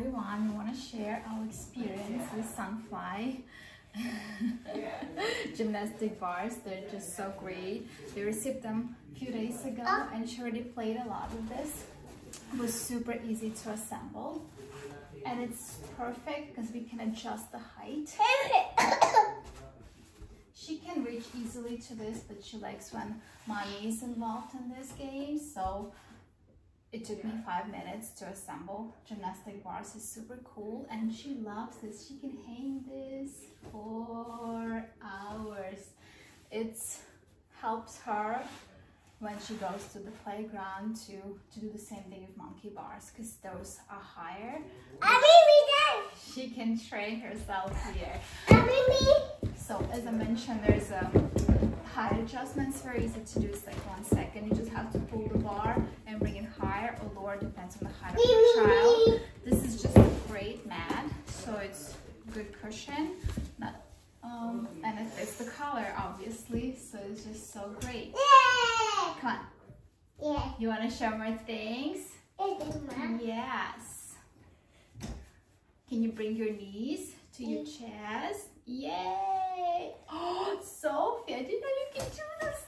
everyone. We want to share our experience with Saflyfun gymnastic bars. They're just so great. We received them a few days ago ah. and she already played a lot with this. It was super easy to assemble and it's perfect because we can adjust the height. she can reach easily to this, but she likes when mommy is involved in this game. So it took me five minutes to assemble. Gymnastic bars is super cool and she loves this. She can hang this for hours. It helps her when she goes to the playground to, to do the same thing with monkey bars because those are higher. She can train herself here. So as I mentioned, there's um, a height adjustments, very easy to do. It's like one second. You just have to pull the bar and bring it higher or lower, depends on the height of your child. This is just a great mat, so it's good cushion. Not, um, and it fits the color, obviously, so it's just so great. Come on. Yeah. You want to show more things? Yes. Can you bring your knees to your chest? Yay! Oh, Sophie, I didn't know you can do those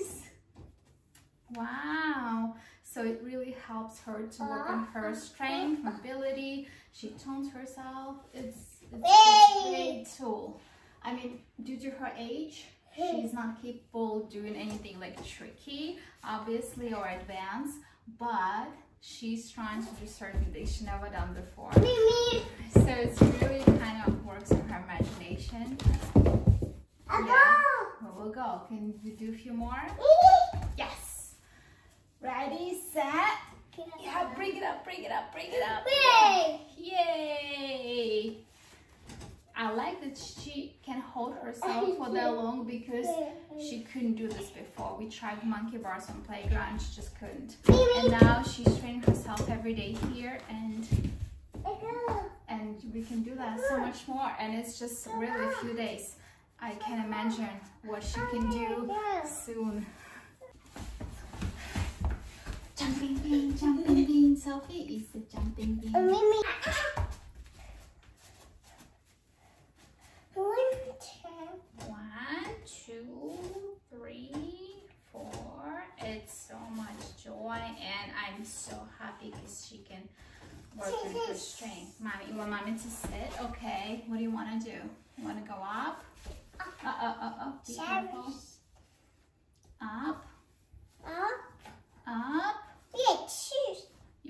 things. Wow. So it really helps her to work on her strength, mobility. She tones herself. It's, it's a great tool. I mean, due to her age, she's not capable of doing anything like tricky, obviously, or advanced, but she's trying to do certain things she never done before. So it's really kind of works on her imagination. Yeah. Where we'll go. Can you do a few more? Yes. Ready, set. Yeah, bring it bring it up, up. Yay! I like that she can hold herself for that long because she couldn't do this before. We tried monkey bars on playground, she just couldn't. And now she's training herself every day here and and we can do that so much more and it's just really a few days. I can imagine what she can do soon. Jumping jumping bean, Sophie is the jumping bean. One, two, three, four. It's so much joy and I'm so happy because she can work on her strength. Mommy, you want mommy to sit? Okay. What do you want to do? You want to go up? Uh, uh, uh, uh. Be careful. Up, up.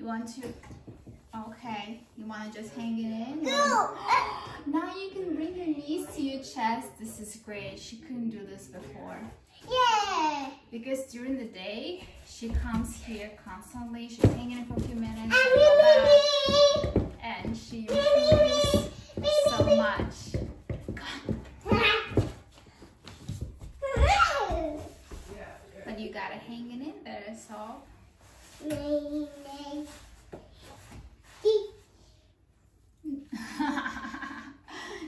You want to, okay. You want to just hang it in? Now you can bring your knees to your chest. This is great. She couldn't do this before. Yeah! Because during the day, she comes here constantly. She's hanging it for a few minutes. she'll go back, And she improves so much. But you gotta hang it in there, so.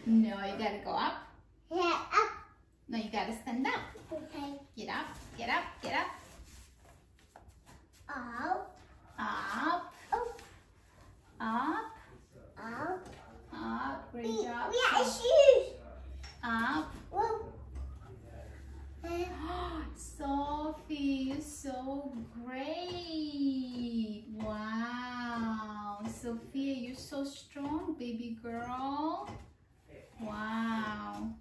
no, you gotta go up. Yeah, up. No, you gotta stand up. Okay. Get up, get up, get up. Up, up, up. Up. Up. Up. Great job. We got shoes. Up. Sophie, you're so great. Wow. Sophia, you're so strong, baby girl. Wow.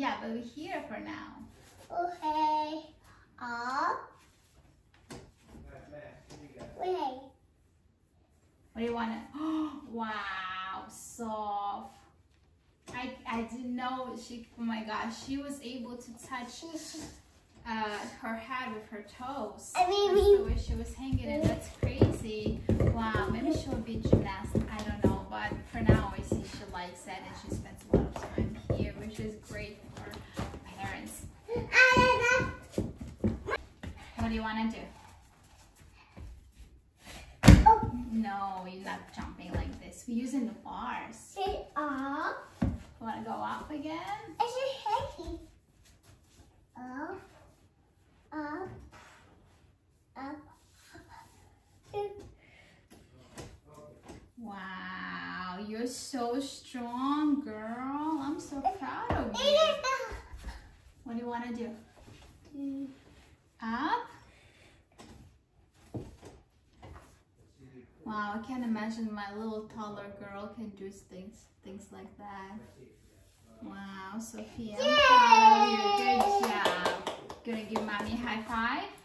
Yeah, but we're here for now. Okay. Up. Wait. What do you want to? wow, soft. I, didn't know she, oh my gosh, she was able to touch uh, her head with her toes. I mean, That's the way she was hanging it. That's crazy. Wow, maybe she'll be gymnast. I don't know, but for now I see she likes it and she spends a lot of time here, which is great for parents. What do you want to do? No, you're not jumping like this. We're using the bars. Sit up. Want to go up again? Is it heavy? Up. Up. Up. Wow, you're so strong, girl. I'm so proud of you. What do you want to do? Mm. Up? Wow, I can't imagine my little taller girl can do things things like that. Wow, Sophia, Yay! I'm proud. Good job. Gonna give mommy a high five.